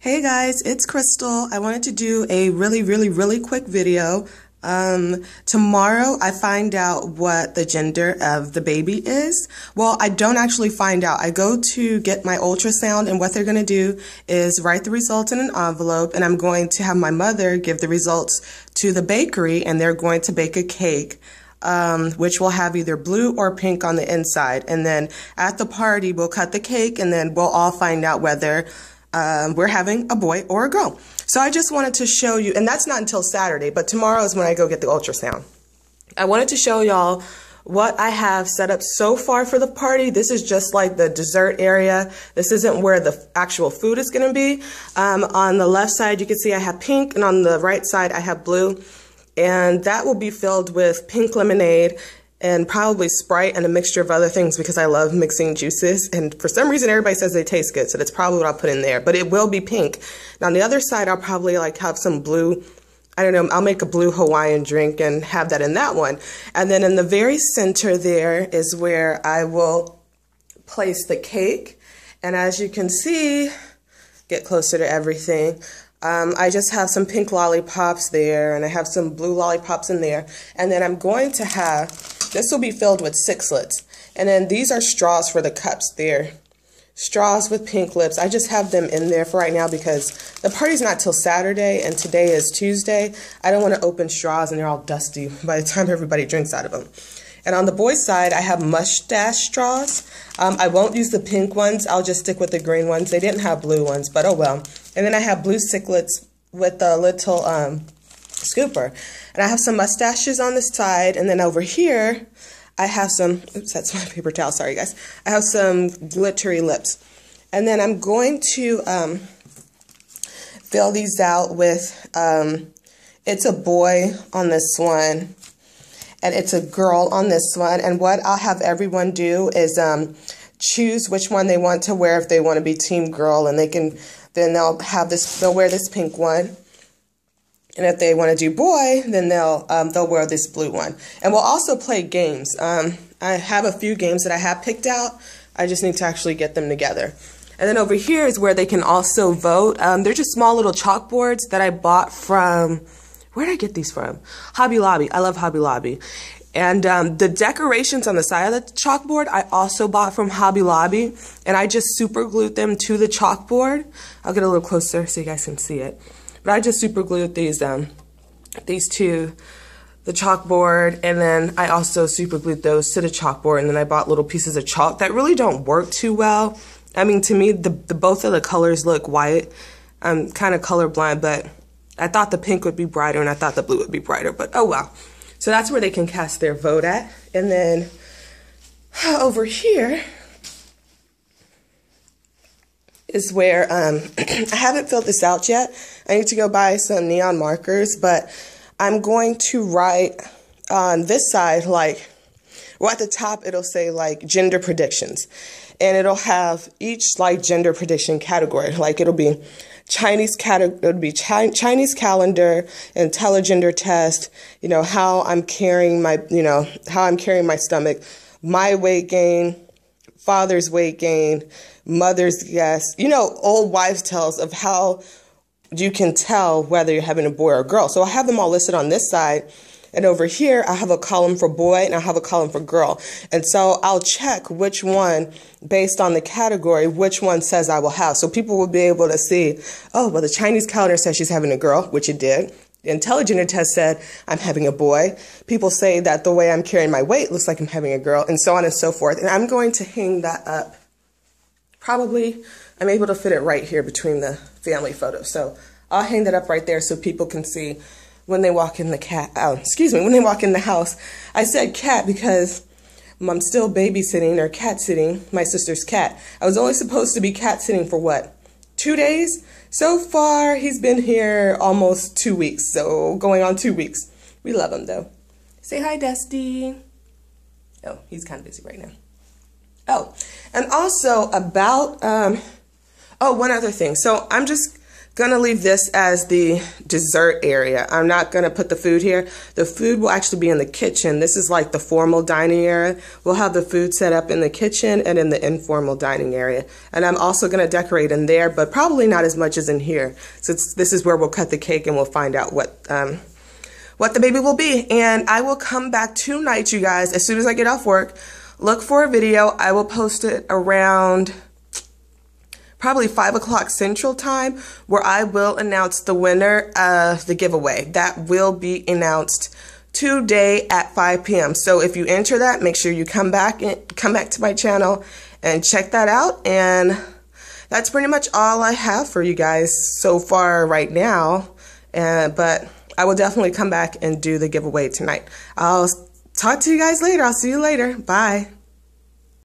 Hey guys, it's Crystal. I wanted to do a really, really, really quick video. Um, tomorrow I find out what the gender of the baby is. Well, I don't actually find out. I go to get my ultrasound and what they're going to do is write the results in an envelope and I'm going to have my mother give the results to the bakery and they're going to bake a cake. Um, which will have either blue or pink on the inside. And then at the party, we'll cut the cake and then we'll all find out whether um, we're having a boy or a girl. So I just wanted to show you, and that's not until Saturday, but tomorrow is when I go get the ultrasound. I wanted to show y'all what I have set up so far for the party. This is just like the dessert area. This isn't where the actual food is going to be. Um, on the left side, you can see I have pink, and on the right side, I have blue. And that will be filled with pink lemonade and probably Sprite and a mixture of other things because I love mixing juices. And for some reason, everybody says they taste good, so that's probably what I'll put in there. But it will be pink. Now, on the other side, I'll probably like have some blue. I don't know, I'll make a blue Hawaiian drink and have that in that one. And then in the very center there is where I will place the cake. And as you can see, get closer to everything. Um, I just have some pink lollipops there and I have some blue lollipops in there. And then I'm going to have this will be filled with sixlets. And then these are straws for the cups there. Straws with pink lips. I just have them in there for right now because the party's not till Saturday and today is Tuesday. I don't want to open straws and they're all dusty by the time everybody drinks out of them. And on the boys' side, I have mustache straws. Um, I won't use the pink ones. I'll just stick with the green ones. They didn't have blue ones, but oh well. And then I have blue sixlets with a little um, scooper. And I have some mustaches on this side, and then over here, I have some, oops, that's my paper towel, sorry guys. I have some glittery lips. And then I'm going to um, fill these out with, um, it's a boy on this one, and it's a girl on this one. And what I'll have everyone do is um, choose which one they want to wear if they want to be team girl, and they can, then they'll have this, they'll wear this pink one. And if they want to do boy, then they'll um, they'll wear this blue one. And we'll also play games. Um, I have a few games that I have picked out. I just need to actually get them together. And then over here is where they can also vote. Um, they're just small little chalkboards that I bought from, where did I get these from? Hobby Lobby. I love Hobby Lobby. And um, the decorations on the side of the chalkboard I also bought from Hobby Lobby. And I just super glued them to the chalkboard. I'll get a little closer so you guys can see it. But I just super glued these um, these two, the chalkboard, and then I also super glued those to the chalkboard, and then I bought little pieces of chalk that really don't work too well. I mean, to me, the, the both of the colors look white. I'm kind of colorblind, but I thought the pink would be brighter, and I thought the blue would be brighter, but oh well. So that's where they can cast their vote at. And then over here, is where um, I haven't filled this out yet. I need to go buy some neon markers, but I'm going to write on this side, like, well, at the top, it'll say like gender predictions. And it'll have each like gender prediction category. Like it'll be Chinese category, it'll be Chi Chinese calendar, intelligender test, you know, how I'm carrying my, you know, how I'm carrying my stomach, my weight gain, father's weight gain, mother's guess, you know, old wives' tales of how you can tell whether you're having a boy or a girl. So I have them all listed on this side. And over here, I have a column for boy and I have a column for girl. And so I'll check which one, based on the category, which one says I will have. So people will be able to see, oh, well, the Chinese calendar says she's having a girl, which it did. The intelligender test said I'm having a boy. People say that the way I'm carrying my weight looks like I'm having a girl, and so on and so forth. And I'm going to hang that up. Probably, I'm able to fit it right here between the family photos. So I'll hang that up right there so people can see when they walk in the cat. Oh, excuse me, when they walk in the house. I said cat because I'm still babysitting or cat sitting my sister's cat. I was only supposed to be cat sitting for what? Two days? So far, he's been here almost two weeks, so going on two weeks. We love him though. Say hi, Dusty. Oh, he's kind of busy right now. Oh, and also about, um, oh, one other thing. So I'm just going to leave this as the dessert area. I'm not going to put the food here. The food will actually be in the kitchen. This is like the formal dining area. We'll have the food set up in the kitchen and in the informal dining area. And I'm also going to decorate in there, but probably not as much as in here. So this is where we'll cut the cake and we'll find out what um, what the baby will be. And I will come back tonight, you guys, as soon as I get off work. Look for a video. I will post it around probably 5 o'clock Central Time, where I will announce the winner of the giveaway. That will be announced today at 5 p.m. So if you enter that, make sure you come back and come back to my channel and check that out. And that's pretty much all I have for you guys so far right now. Uh, but I will definitely come back and do the giveaway tonight. I'll talk to you guys later. I'll see you later. Bye.